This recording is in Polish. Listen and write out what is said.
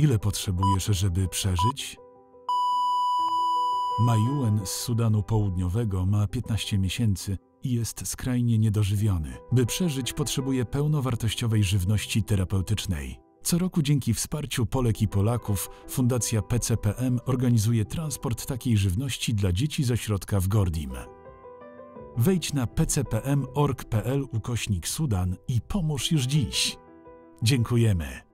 Ile potrzebujesz, żeby przeżyć? Majuen z Sudanu Południowego ma 15 miesięcy i jest skrajnie niedożywiony. By przeżyć, potrzebuje pełnowartościowej żywności terapeutycznej. Co roku dzięki wsparciu Polek i Polaków Fundacja PCPM organizuje transport takiej żywności dla dzieci z ośrodka w Gordim. Wejdź na pcpm.org.pl ukośnik Sudan i pomóż już dziś. Dziękujemy.